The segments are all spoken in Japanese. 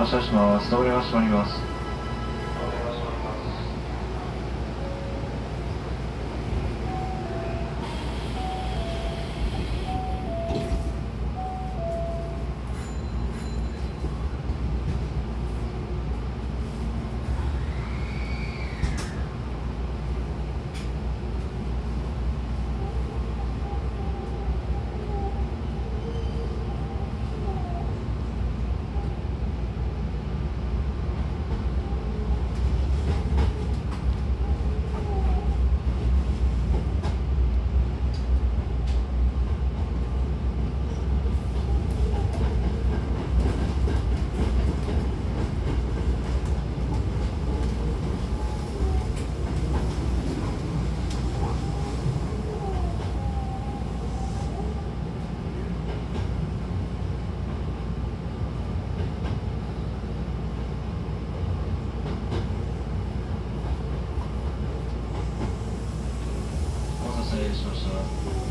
発車します。扉が閉まります。so.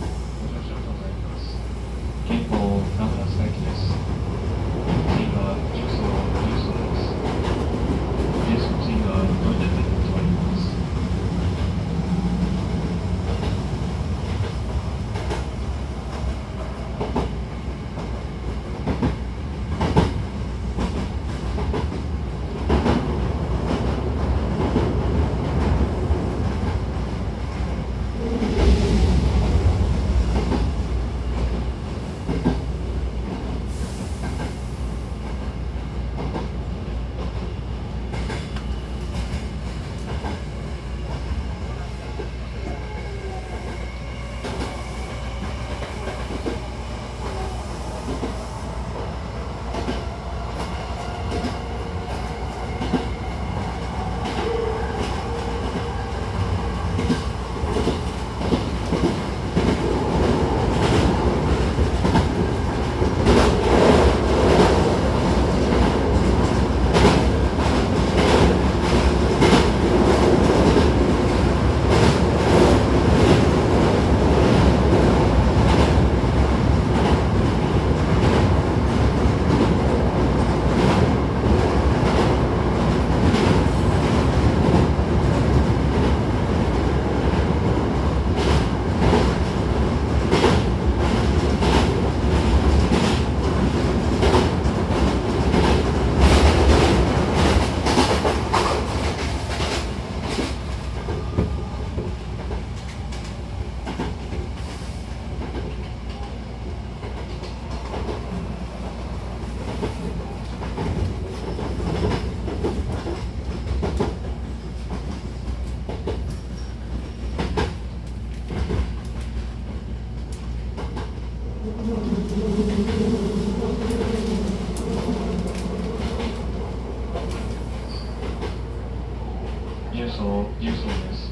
輸送輸送です。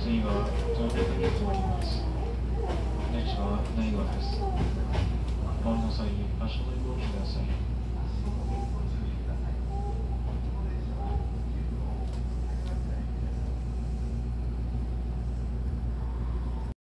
次は東北に通ります。電車は内側です。お降の際場所のにご注ください。